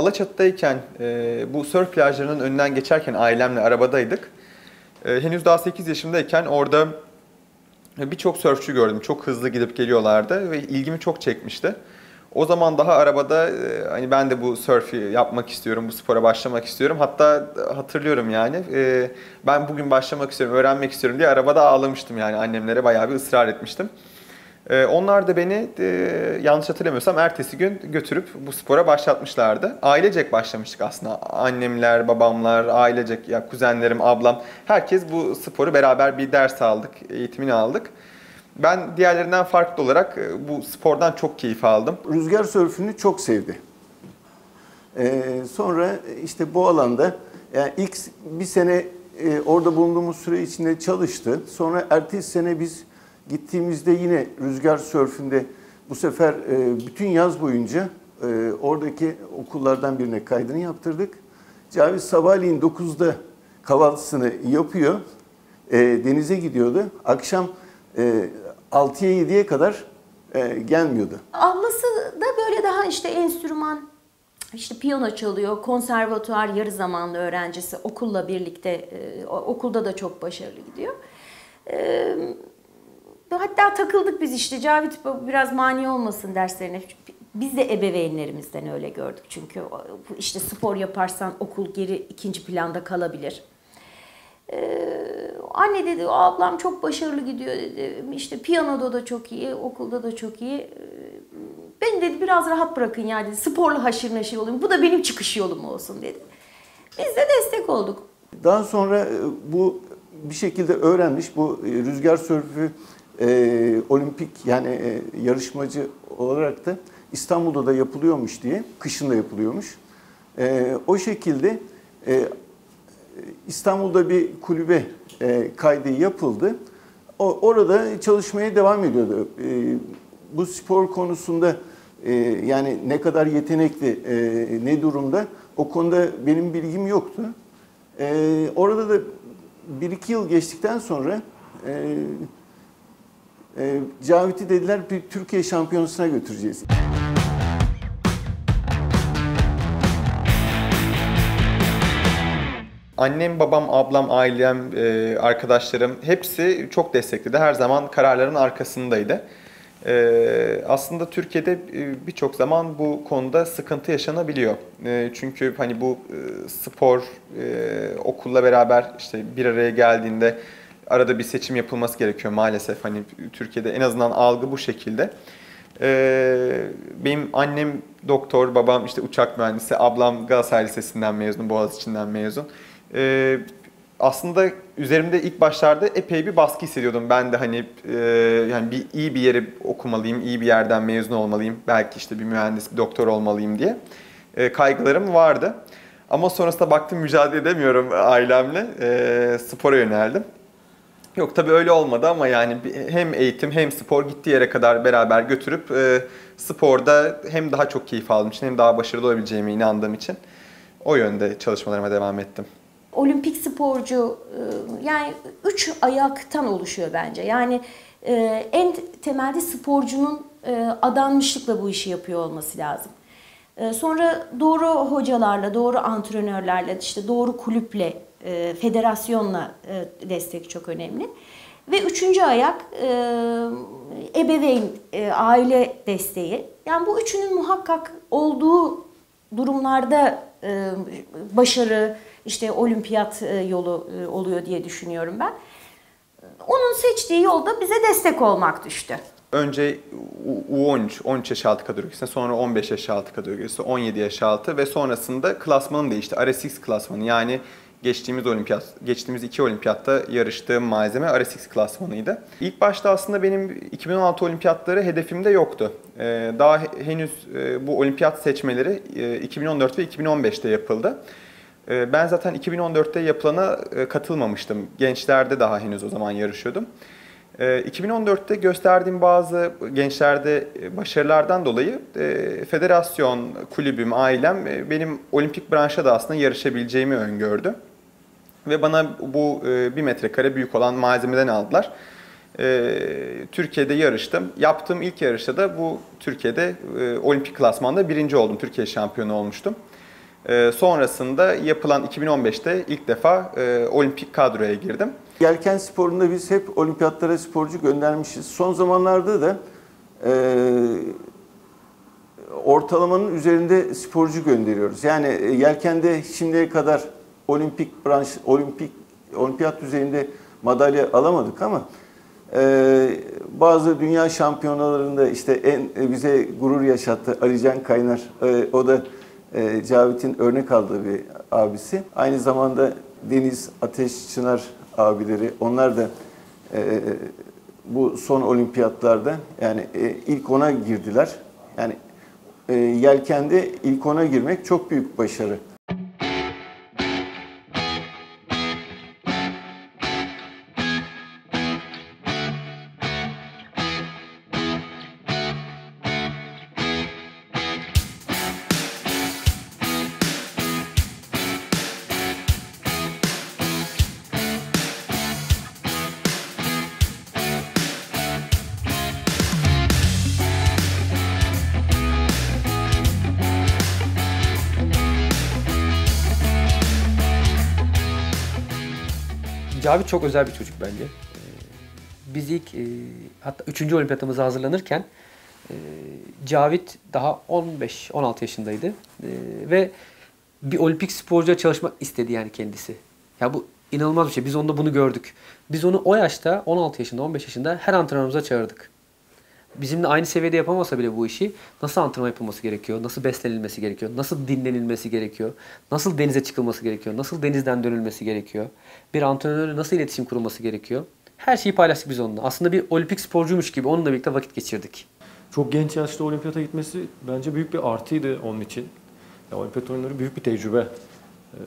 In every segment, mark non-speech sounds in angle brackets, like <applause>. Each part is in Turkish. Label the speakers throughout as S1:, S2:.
S1: Alaçatı'dayken e, bu surf plajlarının önünden geçerken ailemle arabadaydık. E, henüz daha 8 yaşımdayken orada birçok sörfçü gördüm. Çok hızlı gidip geliyorlardı ve ilgimi çok çekmişti. O zaman daha arabada e, hani ben de bu sörfü yapmak istiyorum, bu spora başlamak istiyorum. Hatta hatırlıyorum yani e, ben bugün başlamak istiyorum, öğrenmek istiyorum diye arabada ağlamıştım yani annemlere bayağı bir ısrar etmiştim. E, onlar da beni yanlış hatırlamıyorsam ertesi gün götürüp bu spora başlatmışlardı. Ailecek başlamıştık aslında. Annemler, babamlar, ailecek ya kuzenlerim, ablam herkes bu sporu beraber bir ders aldık, eğitimini aldık. Ben diğerlerinden farklı olarak e, bu spordan çok keyif aldım.
S2: Rüzgar sörfünü çok sevdi. Ee, sonra işte bu alanda yani ilk bir sene e, orada bulunduğumuz süre içinde çalıştı. Sonra ertesi sene biz gittiğimizde yine rüzgar sörfünde bu sefer e, bütün yaz boyunca e, oradaki okullardan birine kaydını yaptırdık. Cavit sabahleyin 9'da kahvaltısını yapıyor. E, denize gidiyordu. Akşam e, 6'ya 7'ye kadar e, gelmiyordu.
S3: Ablası da böyle daha işte enstrüman, işte piyano çalıyor, konservatuar yarı zamanlı öğrencisi okulla birlikte, e, okulda da çok başarılı gidiyor. E, hatta takıldık biz işte Cavit biraz mani olmasın derslerine. Biz de ebeveynlerimizden öyle gördük çünkü işte spor yaparsan okul geri ikinci planda kalabilir. Ee, anne dedi ablam çok başarılı gidiyor dedi. İşte piyanoda da çok iyi, okulda da çok iyi. Ee, beni dedi biraz rahat bırakın ya dedi. Sporla haşır neşir olayım. Bu da benim çıkış yolum olsun dedi. Biz de destek olduk.
S2: Daha sonra e, bu bir şekilde öğrenmiş. Bu e, rüzgar sörfü e, olimpik yani e, yarışmacı olarak da İstanbul'da da yapılıyormuş diye. Kışın da yapılıyormuş. E, o şekilde e, İstanbul'da bir kulübe e, kaydı yapıldı. O, orada çalışmaya devam ediyordu. E, bu spor konusunda e, yani ne kadar yetenekli, e, ne durumda o konuda benim bilgim yoktu. E, orada da bir iki yıl geçtikten sonra e, e, Cavit'i dediler bir Türkiye şampiyonasına götüreceğiz.
S1: Annem, babam, ablam, ailem, e, arkadaşlarım hepsi çok destekledi. Her zaman kararların arkasındaydı. E, aslında Türkiye'de e, birçok zaman bu konuda sıkıntı yaşanabiliyor. Çünkü hani bu spor okulla beraber işte bir araya geldiğinde arada bir seçim yapılması gerekiyor maalesef. Hani Türkiye'de en azından algı bu şekilde. Benim annem doktor, babam işte uçak mühendisi, ablam Galatasaray Lisesi'nden mezun, Boğaziçi'nden mezun e, aslında üzerimde ilk başlarda epey bir baskı hissediyordum. Ben de hani e, yani bir iyi bir yere okumalıyım, iyi bir yerden mezun olmalıyım. Belki işte bir mühendis, bir doktor olmalıyım diye e, kaygılarım vardı. Ama sonrasında baktım mücadele edemiyorum <laughs> ailemle. E, spora yöneldim. Yok tabii öyle olmadı ama yani hem eğitim hem spor gittiği yere kadar beraber götürüp e, sporda hem daha çok keyif aldığım için hem daha başarılı olabileceğime inandığım için o yönde çalışmalarıma devam ettim
S3: olimpik sporcu e, yani üç ayaktan oluşuyor bence. Yani e, en temelde sporcunun e, adanmışlıkla bu işi yapıyor olması lazım. Sonra doğru hocalarla, doğru antrenörlerle, işte doğru kulüple, federasyonla destek çok önemli. Ve üçüncü ayak ebeveyn, aile desteği. Yani bu üçünün muhakkak olduğu durumlarda başarı, işte olimpiyat e, yolu e, oluyor diye düşünüyorum ben. Onun seçtiği yolda bize destek olmak düştü.
S1: Önce U13, 13 yaş altı kategorisine, sonra 15 yaş altı kategorisi, 17 yaş altı ve sonrasında klasmanım değişti. RSX klasmanı yani geçtiğimiz olimpiyat, geçtiğimiz iki olimpiyatta yarıştığım malzeme RSX klasmanıydı. İlk başta aslında benim 2016 olimpiyatları hedefimde yoktu. Ee, daha henüz e, bu olimpiyat seçmeleri 2014 ve 2015'te yapıldı. Ee, ben zaten 2014'te yapılana e, katılmamıştım. Gençlerde daha henüz o zaman yarışıyordum. 2014'te ee, gösterdiğim bazı gençlerde e, başarılardan dolayı e, federasyon, kulübüm, ailem benim olimpik branşa da aslında yarışabileceğimi öngördü. Ve bana bu bir metrekare büyük olan malzemeden aldılar. Türkiye'de yarıştım. Yaptığım ilk yarışta da bu Türkiye'de olimpik klasmanda birinci oldum. Türkiye şampiyonu olmuştum. E, sonrasında yapılan 2015'te ilk defa e, olimpik kadroya girdim.
S2: Yelken sporunda biz hep olimpiyatlara sporcu göndermişiz. Son zamanlarda da e, ortalamanın üzerinde sporcu gönderiyoruz. Yani e, yelkende şimdiye kadar olimpik branş, olimpik olimpiyat düzeyinde madalya alamadık ama e, bazı dünya şampiyonalarında işte en e, bize gurur yaşattı Alican Kaynar. E, o da e, Cavit'in örnek aldığı bir abisi. Aynı zamanda Deniz Ateş Çınar abileri onlar da e, bu son olimpiyatlarda yani e, ilk ona girdiler. Yani e, yelkende ilk ona girmek çok büyük başarı.
S4: Cavit çok özel bir çocuk bence. Ee, Biz ilk e, hatta 3. olimpiyatımıza hazırlanırken e, Cavit daha 15-16 yaşındaydı. E, Ve bir olimpik sporcuya çalışmak istedi yani kendisi. Ya bu inanılmaz bir şey. Biz onda bunu gördük. Biz onu o yaşta 16 yaşında 15 yaşında her antrenörümüze çağırdık. Bizimle aynı seviyede yapamasa bile bu işi nasıl antrenman yapılması gerekiyor, nasıl beslenilmesi gerekiyor, nasıl dinlenilmesi gerekiyor, nasıl denize çıkılması gerekiyor, nasıl denizden dönülmesi gerekiyor, bir antrenörle nasıl iletişim kurulması gerekiyor. Her şeyi paylaştık biz onunla. Aslında bir olimpik sporcuymuş gibi onunla birlikte vakit geçirdik.
S5: Çok genç yaşta olimpiyata gitmesi bence büyük bir artıydı onun için. Ya, olimpiyat oyunları büyük bir tecrübe. Ee,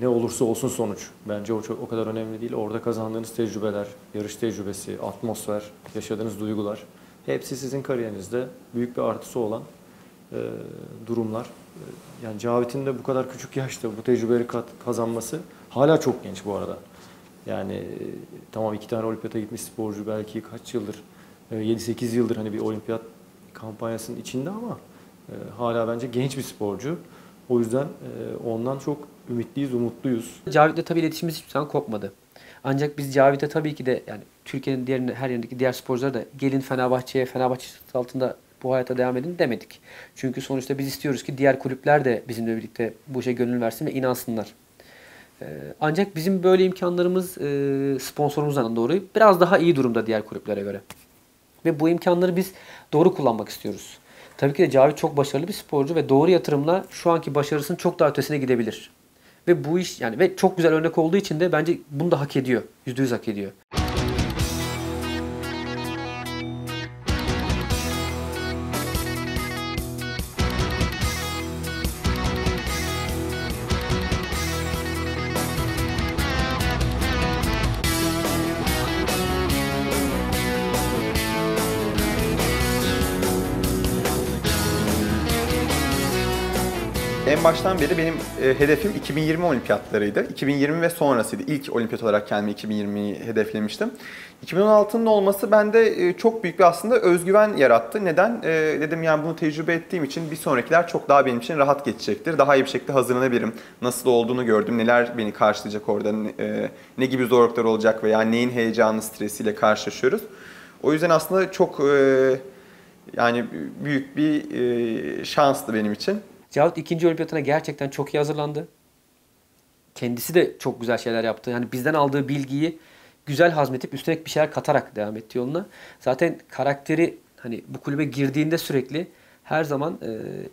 S5: ne olursa olsun sonuç. Bence o çok o kadar önemli değil. Orada kazandığınız tecrübeler, yarış tecrübesi, atmosfer, yaşadığınız duygular hepsi sizin kariyerinizde büyük bir artısı olan e, durumlar. E, Yani Cavit'in de bu kadar küçük yaşta bu tecrübeleri kazanması hala çok genç bu arada. Yani e, tamam iki tane olimpiyata gitmiş sporcu belki kaç yıldır, e, 7-8 yıldır hani bir olimpiyat kampanyasının içinde ama e, hala bence genç bir sporcu. O yüzden e, ondan çok ümitliyiz, umutluyuz.
S4: Cavit'le tabii iletişimimiz hiçbir zaman kopmadı. Ancak biz Cavit'e tabii ki de yani Türkiye'nin diğer her yerindeki diğer sporculara da gelin Fenerbahçe'ye, Fenerbahçe altında bu hayata devam edin demedik. Çünkü sonuçta biz istiyoruz ki diğer kulüpler de bizimle birlikte bu işe gönül versin ve inansınlar. Ee, Ancak bizim böyle imkanlarımız e, sponsorumuzdan dolayı biraz daha iyi durumda diğer kulüplere göre. Ve bu imkanları biz doğru kullanmak istiyoruz. Tabii ki de Cavit çok başarılı bir sporcu ve doğru yatırımla şu anki başarısının çok daha ötesine gidebilir. Ve bu iş yani ve çok güzel örnek olduğu için de bence bunu da hak ediyor. Yüzde yüz hak ediyor.
S1: En baştan beri benim e, hedefim 2020 olimpiyatlarıydı. 2020 ve sonrasıydı. İlk olimpiyat olarak kendimi 2020'yi hedeflemiştim. 2016'nın olması bende e, çok büyük bir aslında özgüven yarattı. Neden? E, dedim yani bunu tecrübe ettiğim için bir sonrakiler çok daha benim için rahat geçecektir. Daha iyi bir şekilde hazırlanabilirim. Nasıl olduğunu gördüm. Neler beni karşılayacak orada. E, ne gibi zorluklar olacak veya neyin heyecanı, stresiyle karşılaşıyoruz. O yüzden aslında çok e, yani büyük bir e, şanstı benim için.
S4: Cavit ikinci olimpiyatına gerçekten çok iyi hazırlandı. Kendisi de çok güzel şeyler yaptı. Yani bizden aldığı bilgiyi güzel hazmetip üstüne bir şeyler katarak devam etti yoluna. Zaten karakteri hani bu kulübe girdiğinde sürekli her zaman e,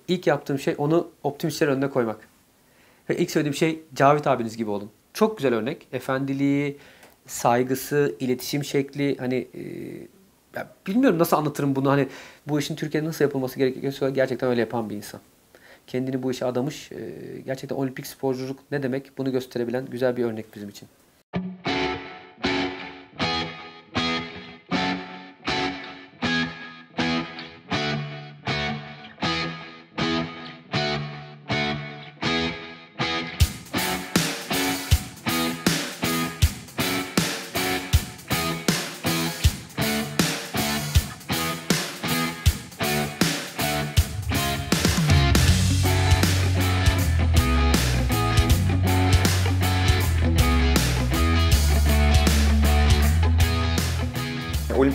S4: ilk yaptığım şey onu optimistlerin önüne koymak. Ve ilk söylediğim şey Cavit abiniz gibi olun. Çok güzel örnek. Efendiliği, saygısı, iletişim şekli hani e, ya bilmiyorum nasıl anlatırım bunu hani bu işin Türkiye'de nasıl yapılması gerekiyorsa gerçekten öyle yapan bir insan. Kendini bu işe adamış. e, Gerçekten olimpik sporculuk ne demek bunu gösterebilen güzel bir örnek bizim için.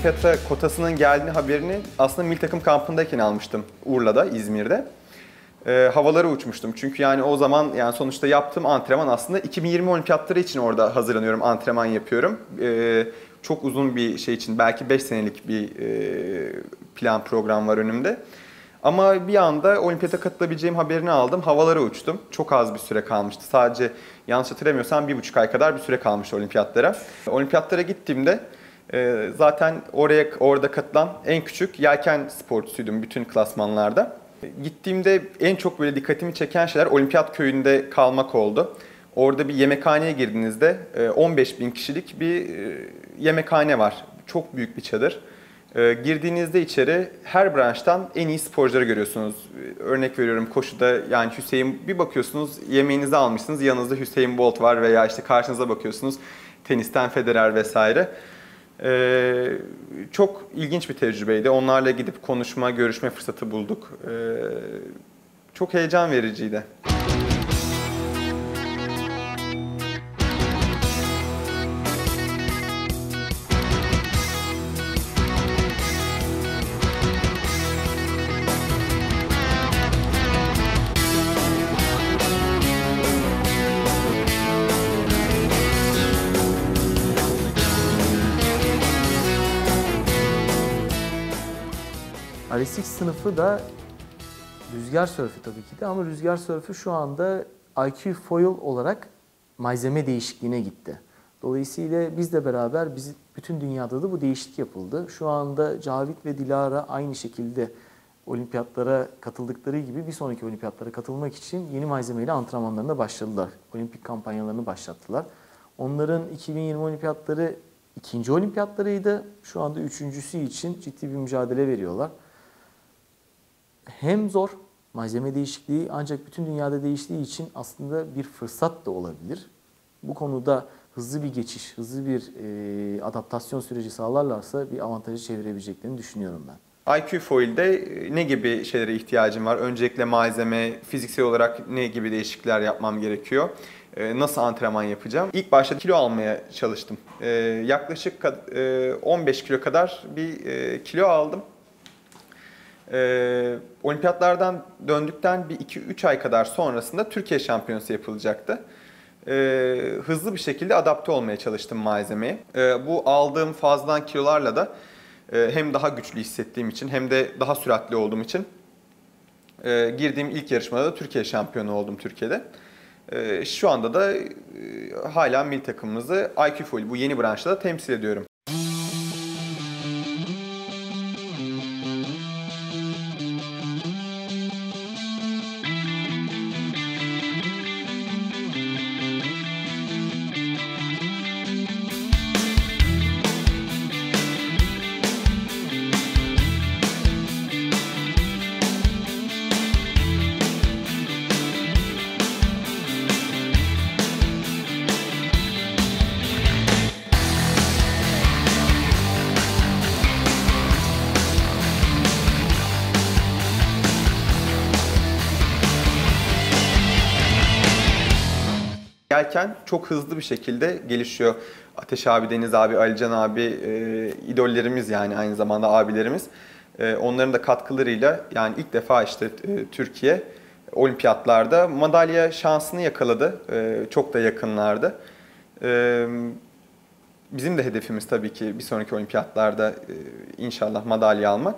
S1: Olimpiyata kotasının geldiğini haberini aslında milli takım kampındayken almıştım Urla'da, İzmir'de. Ee, havalara uçmuştum. Çünkü yani o zaman yani sonuçta yaptığım antrenman aslında 2020 olimpiyatları için orada hazırlanıyorum, antrenman yapıyorum. Ee, çok uzun bir şey için belki 5 senelik bir e, plan program var önümde. Ama bir anda olimpiyata katılabileceğim haberini aldım. Havalara uçtum. Çok az bir süre kalmıştı. Sadece yanlış hatırlamıyorsam bir buçuk ay kadar bir süre kalmıştı olimpiyatlara. Olimpiyatlara gittiğimde e, zaten oraya orada katılan en küçük yelken sporcusuydum bütün klasmanlarda. Gittiğimde en çok böyle dikkatimi çeken şeyler olimpiyat köyünde kalmak oldu. Orada bir yemekhaneye girdiğinizde e, 15 bin kişilik bir e, yemekhane var. Çok büyük bir çadır. E, girdiğinizde içeri her branştan en iyi sporcuları görüyorsunuz. E, Örnek veriyorum koşuda yani Hüseyin bir bakıyorsunuz yemeğinizi almışsınız yanınızda Hüseyin Bolt var veya işte karşınıza bakıyorsunuz tenisten Federer vesaire. Ee, çok ilginç bir tecrübeydi. Onlarla gidip konuşma, görüşme fırsatı bulduk. Ee, çok heyecan vericiydi.
S6: RSX sınıfı da rüzgar sörfü tabii ki de ama rüzgar sörfü şu anda IQ foil olarak malzeme değişikliğine gitti. Dolayısıyla bizle beraber biz, bütün dünyada da bu değişiklik yapıldı. Şu anda Cavit ve Dilara aynı şekilde olimpiyatlara katıldıkları gibi bir sonraki olimpiyatlara katılmak için yeni malzemeyle antrenmanlarına başladılar. Olimpik kampanyalarını başlattılar. Onların 2020 olimpiyatları ikinci olimpiyatlarıydı. Şu anda üçüncüsü için ciddi bir mücadele veriyorlar hem zor malzeme değişikliği ancak bütün dünyada değiştiği için aslında bir fırsat da olabilir. Bu konuda hızlı bir geçiş, hızlı bir e, adaptasyon süreci sağlarlarsa bir avantajı çevirebileceklerini düşünüyorum ben.
S1: IQ Foil'de ne gibi şeylere ihtiyacım var? Öncelikle malzeme, fiziksel olarak ne gibi değişiklikler yapmam gerekiyor? Nasıl antrenman yapacağım? İlk başta kilo almaya çalıştım. Yaklaşık kad- e, 15 kilo kadar bir kilo aldım. Ee, olimpiyatlardan döndükten bir 2-3 ay kadar sonrasında Türkiye şampiyonası yapılacaktı. Ee, hızlı bir şekilde adapte olmaya çalıştım malzemeye. Ee, bu aldığım fazladan kilolarla da e, hem daha güçlü hissettiğim için hem de daha süratli olduğum için e, girdiğim ilk yarışmada da Türkiye şampiyonu oldum Türkiye'de. E, şu anda da e, hala milli takımımızı IQ Foil bu yeni branşta da temsil ediyorum. Yelken çok hızlı bir şekilde gelişiyor. Ateş abi, Deniz abi, Alican abi e, idollerimiz yani aynı zamanda abilerimiz. E, onların da katkılarıyla yani ilk defa işte e, Türkiye olimpiyatlarda madalya şansını yakaladı. E, çok da yakınlardı. E, bizim de hedefimiz tabii ki bir sonraki olimpiyatlarda e, inşallah madalya almak.